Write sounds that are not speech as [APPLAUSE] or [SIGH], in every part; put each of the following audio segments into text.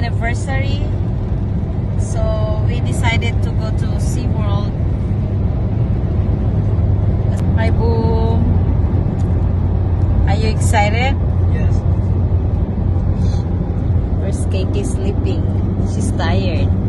anniversary. So we decided to go to SeaWorld. Hi, Boom. Are you excited? Yes. Where's Kiki sleeping? She's tired.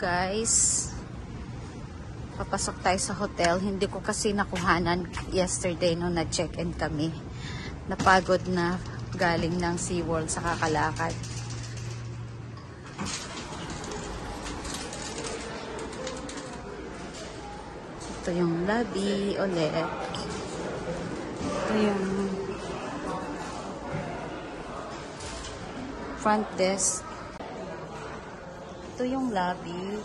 Guys, papasok tayo sa hotel. Hindi ko kasi nakuhanan yesterday nung na-check-in kami. Napagod na galing ng SeaWorld sa kakalakad. Ito yung lobby ulit. Ito yung front desk. Ito yung lobby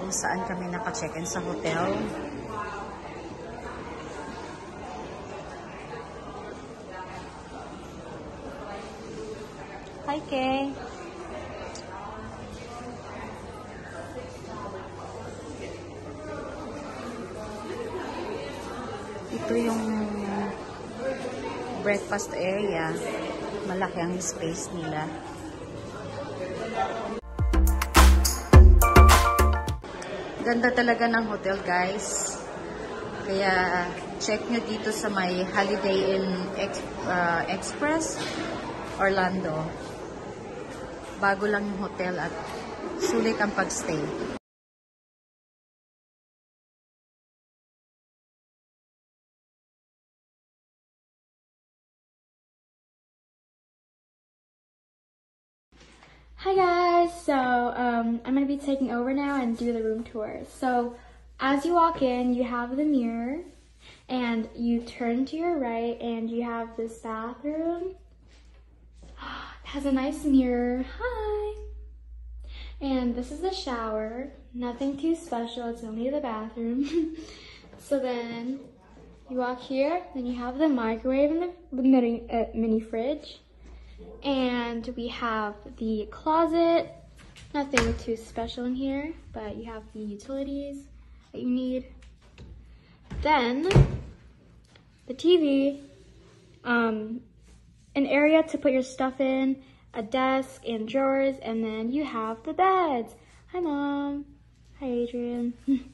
kung saan kami naka-check-in sa hotel. Hi, Kay. Ito yung breakfast area. Malaki ang space nila. Ganda talaga ng hotel, guys. Kaya check nyo dito sa may Holiday Inn Ex uh, Express, Orlando. Bago lang yung hotel at sulit ang pagstay. Hi guys, so um, I'm to be taking over now and do the room tour. So as you walk in, you have the mirror and you turn to your right and you have this bathroom. [GASPS] It has a nice mirror. Hi! And this is the shower. Nothing too special, it's only the bathroom. [LAUGHS] so then you walk here, then you have the microwave and the mini, uh, mini fridge. And we have the closet. Nothing too special in here, but you have the utilities that you need. Then the TV, um, an area to put your stuff in, a desk and drawers, and then you have the beds. Hi, mom. Hi, Adrian. [LAUGHS]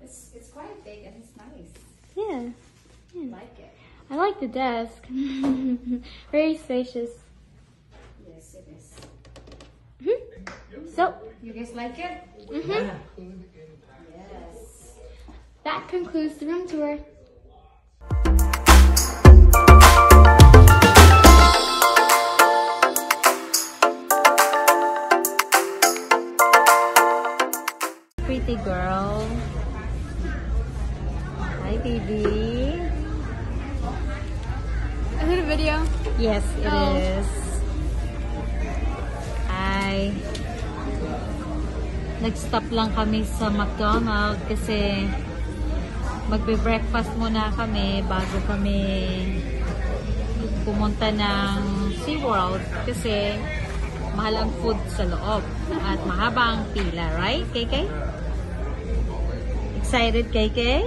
It's, it's quite big and it's nice. yeah, I like it. I like the desk. [LAUGHS] Very spacious. Yes, it is. Mhm. So, You guys like it? mhm. Yes. that concludes the room tour. Pretty girl. Hi, baby. Video? Yes, it is. Oh. Hi. Nag-stop lang kami sa McDonald's kasi magbe-breakfast muna kami bago kami pumunta ng SeaWorld kasi mahal ang food sa loob at mahaba ang pila, right, KK? Excited, KK?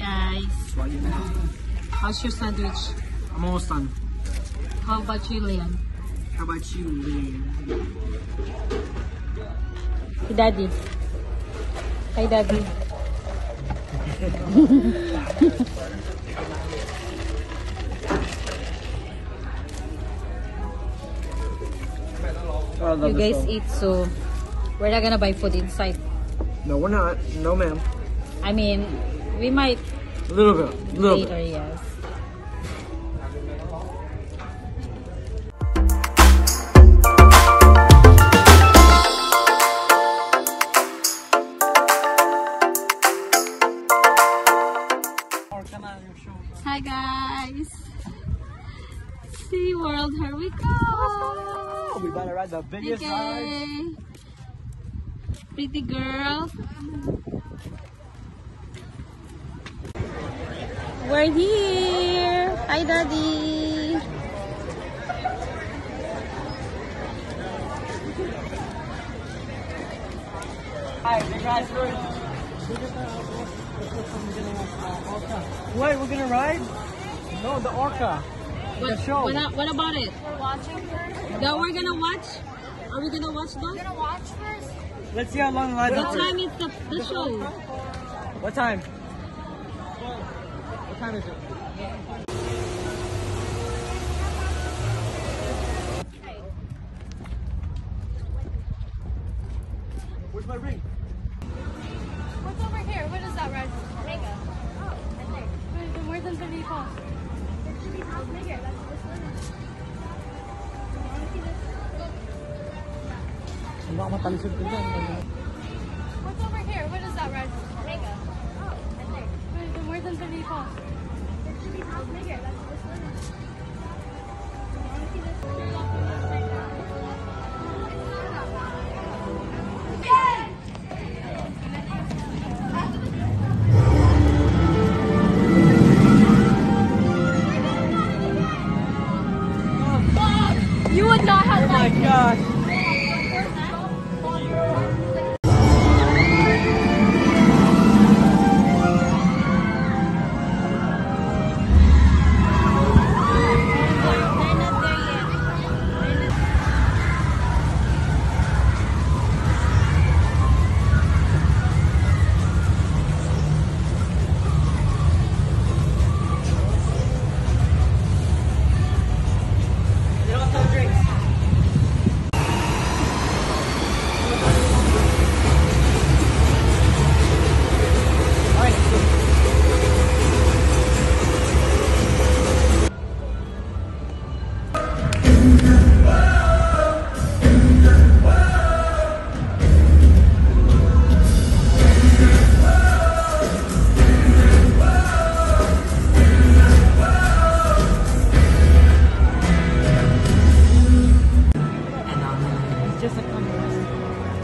Guys, how's your sandwich? I'm almost done. How about you, Liam? How about you, Liam? Si Daddy. Kay Daddy. You guys eat, so we're not gonna buy food inside. No, we're not. No, ma'am. I mean, we might A little bit. A little bit. Later, yes. Guys! Sea World, here we go! Oh, we better ride the biggest ride. Pretty girl. We're here. Hi, Daddy. Hi, big guys first. What? We're gonna ride? No, the orca. What, the show. what, what about it? We're watching first. That we're gonna watch? Are we gonna watch those? gonna watch first. Let's see how long the line's What up for. time is the, the show? What time? What time is it? Where's my ring? What's over here? What is that red? Mango. Oh, I think. More than 34.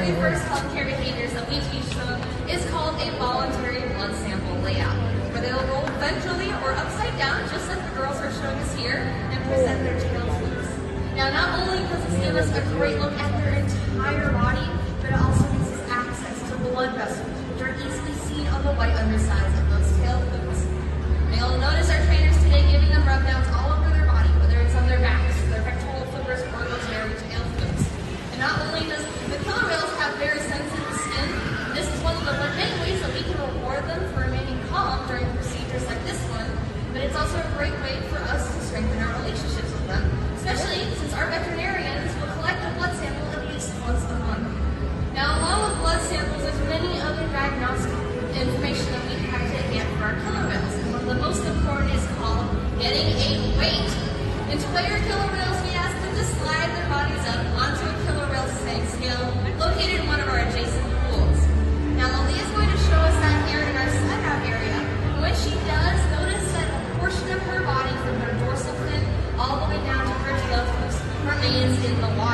very first healthcare behaviors that we teach them is called a voluntary blood sample layout, where they'll roll ventrally or upside down, just like the girls are showing us here, and present their tails loose. Now, not only does this give us a great look at their entire body, but it also gives us access to blood vessels, which are easily seen on the white undersides in the water.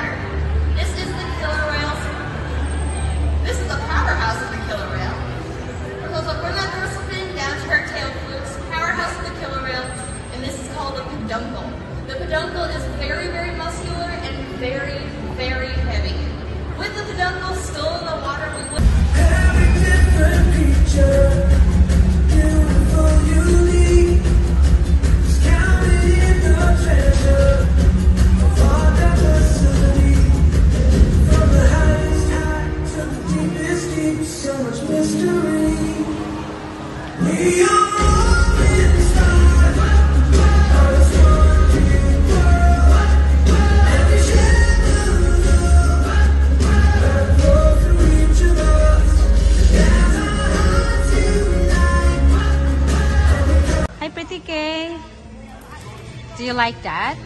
Do you like that?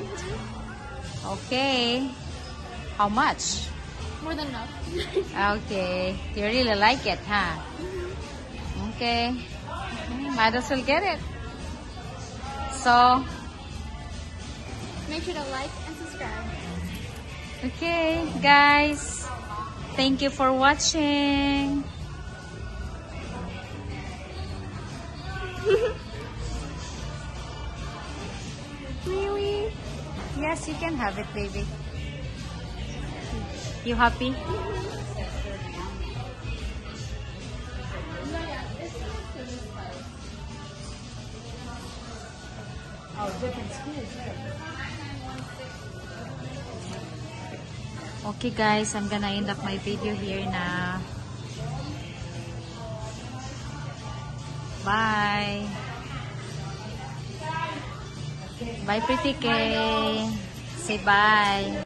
Okay. How much? More than enough. [LAUGHS] Okay. Do you really like it, huh? Okay. Might as well get it. So, Make sure to like and subscribe. okay, guys. Thank you for watching. Yes, you can have it, baby. You happy? Okay guys, I'm gonna end up my video here na. Bye. Bye Pretty Kay. Say bye.